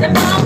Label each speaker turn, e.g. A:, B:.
A: the moment.